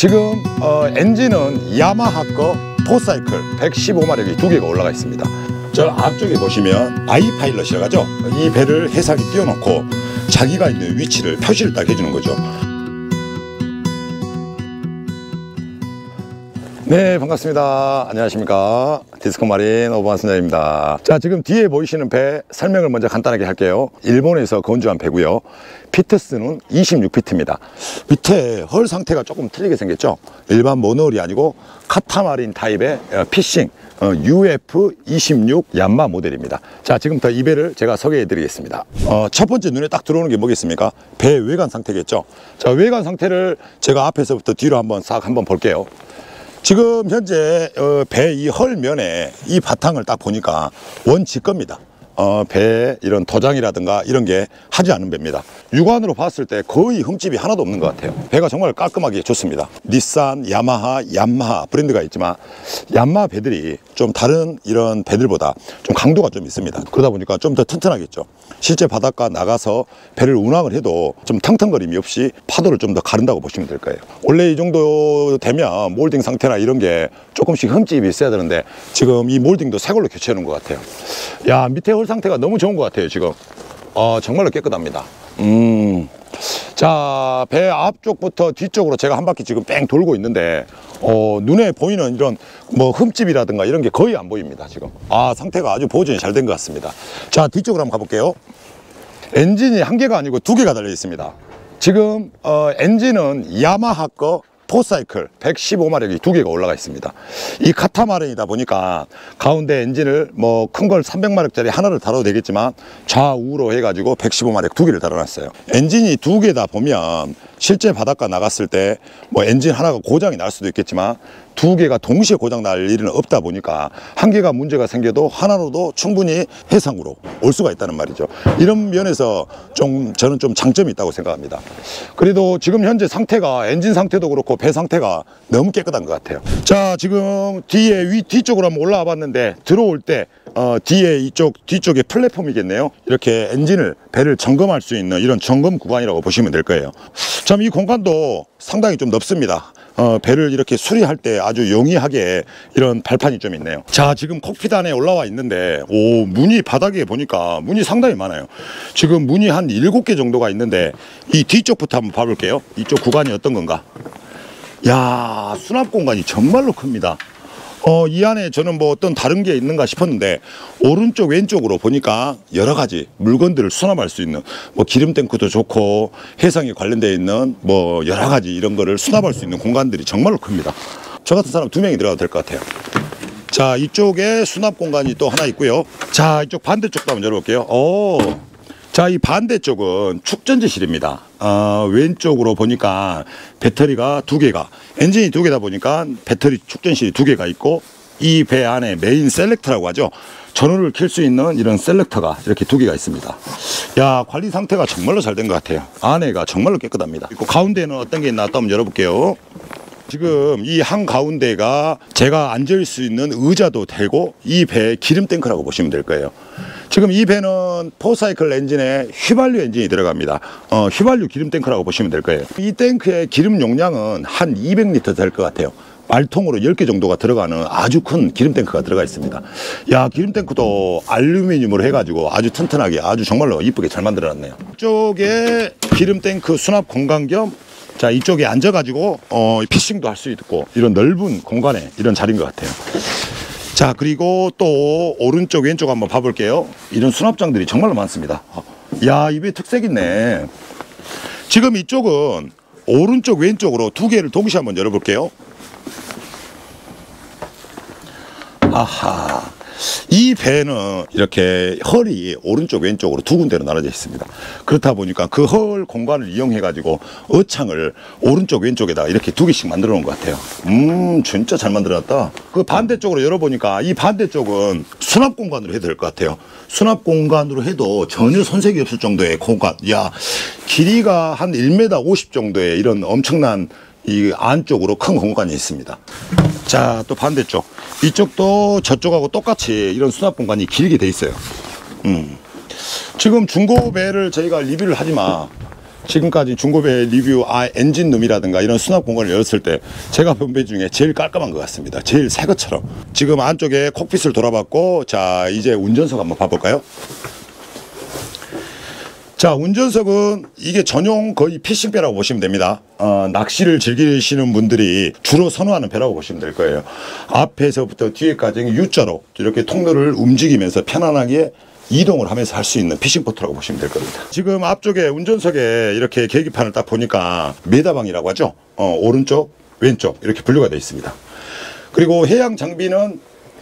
지금 어, 엔진은 야마하 거 포사이클 115마력이 두 개가 올라가 있습니다. 저 앞쪽에 보시면 아이파일럿이라고 하죠. 이 배를 해상에 띄워놓고 자기가 있는 위치를 표시를 딱 해주는 거죠. 네 반갑습니다. 안녕하십니까. 디스코마린 오반순자입니다. 자 지금 뒤에 보이시는 배 설명을 먼저 간단하게 할게요. 일본에서 건조한 배고요. 피트스는 26피트입니다. 밑에 헐 상태가 조금 틀리게 생겼죠? 일반 모노홀이 아니고 카타마린 타입의 어, 피싱 어, UF26 얀마 모델입니다. 자 지금부터 이 배를 제가 소개해 드리겠습니다. 어, 첫 번째 눈에 딱 들어오는 게 뭐겠습니까? 배 외관 상태겠죠? 자 외관 상태를 제가 앞에서부터 뒤로 한번 싹 한번 볼게요 지금 현재 어, 배이 헐면에 이 바탕을 딱 보니까 원지 겁니다. 어, 배 이런 도장이라든가 이런 게 하지 않은 배입니다. 육안으로 봤을 때 거의 흠집이 하나도 없는 것 같아요. 배가 정말 깔끔하게 좋습니다. 닛산, 야마하, 얌마하 브랜드가 있지만 얌마하 배들이 좀 다른 이런 배들보다 좀 강도가 좀 있습니다. 그러다 보니까 좀 더 튼튼하겠죠. 실제 바닷가 나가서 배를 운항을 해도 좀 텅텅거림이 없이 파도를 좀 더 가른다고 보시면 될 거예요. 원래 이 정도 되면 몰딩 상태나 이런 게 조금씩 흠집이 있어야 되는데 지금 이 몰딩도 새 걸로 놓은 것 같아요. 야 밑에 홀 상태가 너무 좋은 것 같아요 지금. 어, 정말로 깨끗합니다. 음. 자, 배 앞쪽부터 뒤쪽으로 제가 한 바퀴 지금 뺑 돌고 있는데, 어, 눈에 보이는 이런 뭐 흠집이라든가 이런 게 거의 안 보입니다, 지금. 아, 상태가 아주 보존이 잘 된 것 같습니다. 자, 뒤쪽으로 한번 가볼게요. 엔진이 한 개가 아니고 두 개가 달려 있습니다. 지금, 어, 엔진은 야마하 거 포사이클 115마력이 두 개가 올라가 있습니다. 이 카타마른이다 보니까 가운데 엔진을 뭐 큰 걸 300마력짜리 하나를 달아도 되겠지만 좌우로 해가지고 115마력 두 개를 달아놨어요. 엔진이 두 개다 보면 실제 바닷가 나갔을 때 뭐 엔진 하나가 고장이 날 수도 있겠지만 두 개가 동시에 고장 날 일은 없다 보니까 한 개가 문제가 생겨도 하나로도 충분히 해상으로 올 수가 있다는 말이죠. 이런 면에서 좀 저는 좀 장점이 있다고 생각합니다. 그래도 지금 현재 상태가 엔진 상태도 그렇고 배 상태가 너무 깨끗한 것 같아요. 자, 지금 뒤에 위 뒤쪽으로 한번 올라와 봤는데 들어올 때 어, 뒤에 이쪽 뒤쪽에 플랫폼이겠네요. 이렇게 엔진을 배를 점검할 수 있는 이런 점검 구간이라고 보시면 될 거예요. 참 이 공간도 상당히 좀 넓습니다. 어, 배를 이렇게 수리할 때 아주 용이하게 이런 발판이 좀 있네요. 자, 지금 콕핏 안에 올라와 있는데, 오, 문이 바닥에 보니까 문이 상당히 많아요. 지금 문이 한 일곱 개 정도가 있는데, 이 뒤쪽부터 한번 봐볼게요. 이쪽 구간이 어떤 건가? 야, 수납 공간이 정말로 큽니다. 어, 이 안에 저는 뭐 어떤 다른 게 있는가 싶었는데 오른쪽 왼쪽으로 보니까 여러 가지 물건들을 수납할 수 있는 뭐 기름 탱크도 좋고 해상에 관련되어 있는 뭐 여러 가지 이런 거를 수납할 수 있는 공간들이 정말로 큽니다. 저 같은 사람 두 명이 들어가도 될 것 같아요. 자, 이쪽에 수납 공간이 또 하나 있고요. 자, 이쪽 반대쪽도 한번 열어볼게요. 오. 자, 이 반대쪽은 축전지실입니다. 어, 왼쪽으로 보니까 배터리가 두 개가, 엔진이 두 개다 보니까 배터리 축전실이 두 개가 있고, 이 배 안에 main selector라고 하죠. 전원을 켤 수 있는 이런 selector가 이렇게 두 개가 있습니다. 야, 관리 상태가 정말로 잘 된 것 같아요. 안에가 정말로 깨끗합니다. 그리고 가운데는 어떤 게 있나 또 한번 열어볼게요. 지금 이 한 가운데가 제가 앉을 수 있는 의자도 되고 이 배의 기름 탱크라고 보시면 될 거예요. 지금 이 배는 four cycle 엔진에 휘발유 엔진이 들어갑니다. 어, 휘발유 기름 탱크라고 보시면 될 거예요. 이 탱크의 기름 용량은 한 200리터 될 것 같아요. 말통으로 10개 정도가 들어가는 아주 큰 기름 탱크가 들어가 있습니다. 야, 기름 탱크도 알루미늄으로 해가지고 아주 튼튼하게 아주 정말로 이쁘게 잘 만들어 놨네요. 이쪽에 기름 탱크 수납 공간 겸 자, 이쪽에 앉아가지고, 어, fishing도 할 수 있고, 이런 넓은 공간에 이런 자리인 것 같아요. 자, 그리고 또, 오른쪽, 왼쪽 한번 봐볼게요. 이런 수납장들이 정말로 많습니다. 어, 야, 입에 특색 있네. 지금 이쪽은 오른쪽, 왼쪽으로 두 개를 동시에 한번 열어볼게요. 아하. 이 배는 이렇게 헐이 오른쪽 왼쪽으로 두 군데로 나눠져 있습니다. 그렇다 보니까 그 헐 공간을 이용해 가지고 어창을 오른쪽 왼쪽에다 이렇게 두 개씩 만들어 놓은 것 같아요. 음 진짜 잘 만들었다. 그 반대쪽으로 열어보니까 이 반대쪽은 수납 공간으로 해도 될 것 같아요. 수납 공간으로 해도 전혀 손색이 없을 정도의 공간. 야 길이가 한 1m 50 정도의 이런 엄청난 이 안쪽으로 큰 공간이 있습니다. 자, 또 반대쪽. 이쪽도 저쪽하고 똑같이 이런 수납 공간이 길게 돼 있어요. 음. 지금 중고 배를 저희가 리뷰를 하지만 지금까지 중고배 리뷰 아 엔진 룸이라든가 이런 수납 공간을 열었을 때 제가 본 배 중에 제일 깔끔한 것 같습니다. 제일 새 것처럼. 지금 안쪽에 콕핏을 돌아봤고 자 이제 운전석 한번 봐볼까요? 자 운전석은 이게 전용 거의 피싱 배라고 보시면 됩니다. 어, 낚시를 즐기시는 분들이 주로 선호하는 배라고 보시면 될 거예요. 앞에서부터 뒤에까지 U자로 이렇게 통로를 움직이면서 편안하게 이동을 하면서 할 수 있는 fishing boat라고 보시면 될 겁니다. 지금 앞쪽에 운전석에 이렇게 계기판을 딱 보니까 메다방이라고 하죠? 어, 오른쪽 왼쪽 이렇게 분류가 되어 있습니다. 그리고 해양 장비는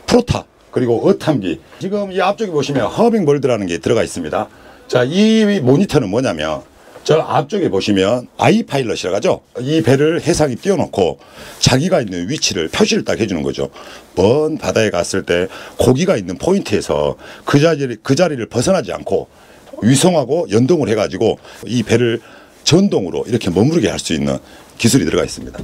plotter 그리고 어탐기. 지금 이 앞쪽에 보시면 Humminbird라는 게 들어가 있습니다 자, 이 모니터는 뭐냐면 저 앞쪽에 보시면 i-Pilot이라고 하죠. 이 배를 해상에 띄워놓고 자기가 있는 위치를 표시를 딱 해주는 거죠. 먼 바다에 갔을 때 고기가 있는 포인트에서 그 자리를, 그 자리를 벗어나지 않고 위성하고 연동을 해가지고 이 배를 전동으로 이렇게 머무르게 할 수 있는 기술이 들어가 있습니다.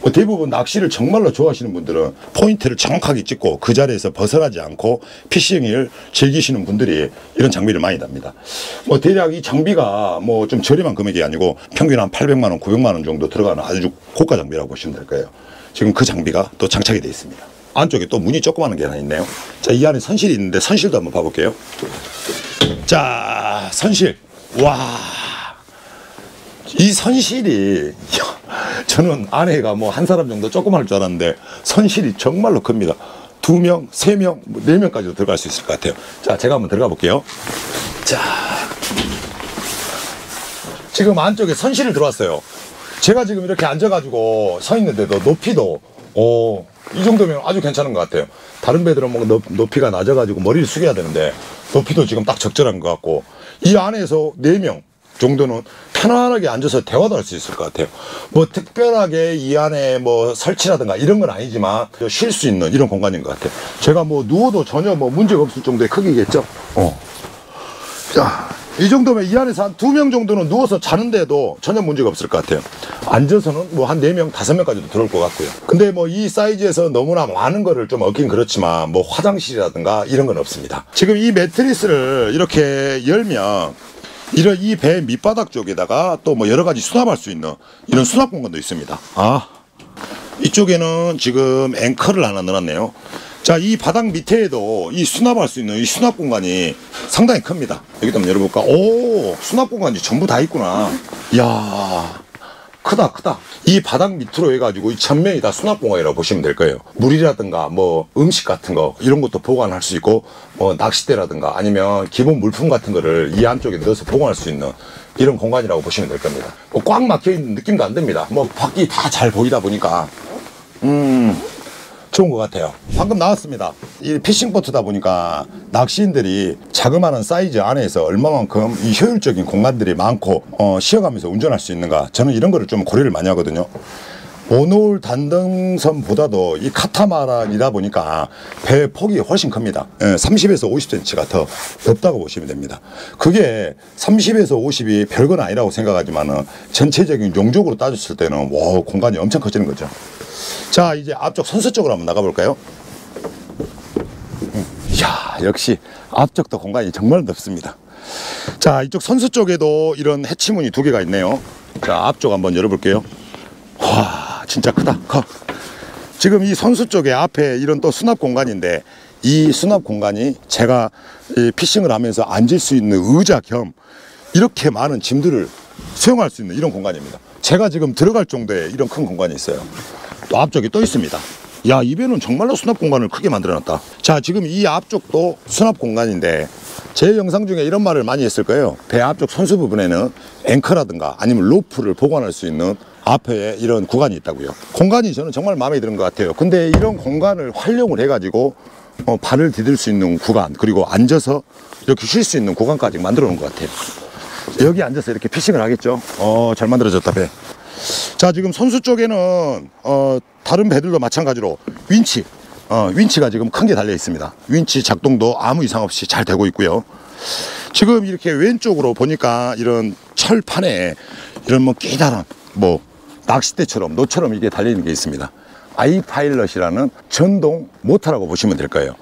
뭐 대부분 낚시를 정말로 좋아하시는 분들은 포인트를 정확하게 찍고 그 자리에서 벗어나지 않고 fishing을 즐기시는 분들이 이런 장비를 많이 답니다. 뭐 대략 이 장비가 뭐 좀 저렴한 금액이 아니고 평균 한 800만 원, 900만 원 정도 들어가는 아주 고가 장비라고 보시면 될 거예요. 지금 그 장비가 또 장착이 되어 있습니다. 안쪽에 또 문이 조그마한 게 하나 있네요. 자, 이 안에 선실이 있는데 선실도 한번 봐볼게요. 자, 선실. 와. 이 선실이 저는 아내가 뭐 한 사람 정도 조금 할 줄 알았는데 선실이 정말로 큽니다. 두 명, 세 명, 뭐네 명까지도 들어갈 수 있을 것 같아요. 자, 제가 한번 들어가 볼게요. 자, 지금 안쪽에 선실을 들어왔어요. 제가 지금 이렇게 앉아가지고 서 있는데도 높이도 오, 이 정도면 아주 괜찮은 것 같아요. 다른 배들은 뭐 높, 높이가 낮아가지고 머리를 숙여야 되는데 높이도 지금 딱 적절한 것 같고 이 안에서 네 명 정도는 편안하게 앉아서 대화도 할 수 있을 것 같아요. 뭐 특별하게 이 안에 뭐 설치라든가 이런 건 아니지만 쉴 수 있는 이런 공간인 것 같아요. 제가 뭐 누워도 전혀 뭐 문제가 없을 정도의 크기겠죠. 어. 자, 이 정도면 이 안에서 한 두 명 정도는 누워서 자는데도 전혀 문제가 없을 것 같아요. 앉아서는 뭐 한 네 명, 다섯 명까지도 들어올 것 같고요. 근데 뭐 이 사이즈에서 너무나 많은 거를 좀 얻긴 그렇지만 뭐 화장실이라든가 이런 건 없습니다. 지금 이 매트리스를 이렇게 열면 이런 이 배 밑바닥 쪽에다가 또 뭐 여러 가지 수납할 수 있는 이런 수납 공간도 있습니다. 아, 이쪽에는 지금 앵커를 하나 넣어놨네요. 자, 이 바닥 밑에에도 이 수납할 수 있는 이 수납 공간이 상당히 큽니다. 여기도 한번 열어볼까? 오, 수납 공간이 전부 다 있구나. 이야. 크다 크다. 이 바닥 밑으로 해가지고 이 전면이 다 수납공간이라고 보시면 될 거예요. 물이라든가 뭐 음식 같은 거 이런 것도 보관할 수 있고 뭐 낚싯대라든가 아니면 기본 물품 같은 거를 이 안쪽에 넣어서 보관할 수 있는 이런 공간이라고 보시면 될 겁니다. 뭐 꽉 막혀 있는 느낌도 안 듭니다. 뭐 밖이 다 잘 보이다 보니까. 음 좋은 것 같아요. 방금 나왔습니다. 이 피싱보트다 보니까 낚시인들이 자그마한 사이즈 안에서 얼마만큼 이 효율적인 공간들이 많고 어, 쉬어가면서 운전할 수 있는가 저는 이런 거를 좀 고려를 많이 하거든요. 모노울 단등선보다도 이 카타마란이다 보니까 배 폭이 훨씬 큽니다. 예, 30에서 50cm가 더 높다고 보시면 됩니다. 그게 30에서 50이 별건 아니라고 생각하지만은 전체적인 용적으로 따졌을 때는 와 공간이 엄청 커지는 거죠. 자 이제 앞쪽 선수 쪽으로 한번 나가볼까요? 이야 역시 앞쪽도 공간이 정말 넓습니다. 자 이쪽 선수 쪽에도 이런 해치문이 두 개가 있네요. 자 앞쪽 한번 열어볼게요. 와 진짜 크다 커. 지금 이 선수 쪽에 앞에 이런 또 수납 공간인데 이 수납 공간이 제가 피싱을 하면서 앉을 수 있는 의자 겸 이렇게 많은 짐들을 수용할 수 있는 이런 공간입니다. 제가 지금 들어갈 정도의 이런 큰 공간이 있어요. 또 앞쪽에 또 있습니다. 야, 이 배는 정말로 수납 공간을 크게 만들어 놨다. 자, 지금 이 앞쪽도 수납 공간인데 제 영상 중에 이런 말을 많이 했을 거예요. 배 앞쪽 선수 부분에는 앵커라든가 아니면 로프를 보관할 수 있는 앞에 이런 구간이 있다고요. 공간이 저는 정말 마음에 드는 것 같아요. 근데 이런 공간을 활용을 해 가지고 어, 발을 디딜 수 있는 구간 그리고 앉아서 이렇게 쉴 수 있는 구간까지 만들어 놓은 것 같아요. 여기 앉아서 이렇게 fishing을 하겠죠. 어, 잘 만들어졌다 배. 자 지금 선수 쪽에는 어, 다른 배들도 마찬가지로 윈치 어, 윈치가 지금 큰 게 달려 있습니다 윈치 작동도 아무 이상 없이 잘 되고 있고요 지금 이렇게 왼쪽으로 보니까 이런 철판에 이런 뭐 끼다란 뭐 낚싯대처럼 노처럼 이게 달리는 게 있습니다 i-Pilot이라는 전동 모터라고 보시면 될 거예요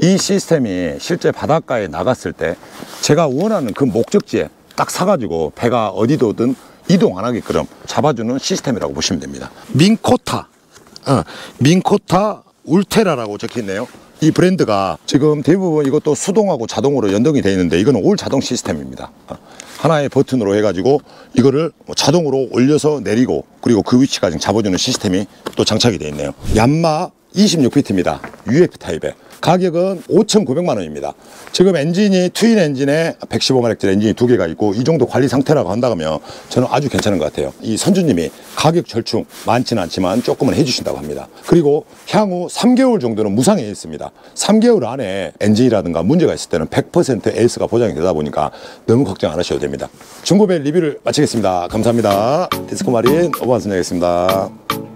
이 시스템이 실제 바닷가에 나갔을 때 제가 원하는 그 목적지에 딱 사가지고 배가 어디도든 이동 안 하게끔 잡아주는 시스템이라고 보시면 됩니다. 민코타, 어, 민코타 울테라라고 적혀 있네요. 이 브랜드가 지금 대부분 이것도 수동하고 자동으로 연동이 되어 있는데 이거는 올 자동 시스템입니다. 어, 하나의 버튼으로 해가지고 이거를 뭐 자동으로 올려서 내리고 그리고 그 위치까지 잡아주는 시스템이 또 장착이 되어 있네요. 얀마 26피트입니다. UF 타입에. 가격은 5,900만 원입니다. 지금 엔진이 twin 엔진에 115마력짜리 엔진이 두 개가 있고 이 정도 관리 상태라고 한다면 저는 아주 괜찮은 것 같아요. 이 선주님이 가격 절충 많지는 않지만 조금은 해주신다고 합니다. 그리고 향후 3개월 정도는 무상 AS 있습니다. 3개월 안에 엔진이라든가 문제가 있을 때는 100% AS가 보장이 되다 보니까 너무 걱정 안 하셔도 됩니다. 중고배 리뷰를 마치겠습니다. 감사합니다. 디스코 마린 오버한순이었습니다.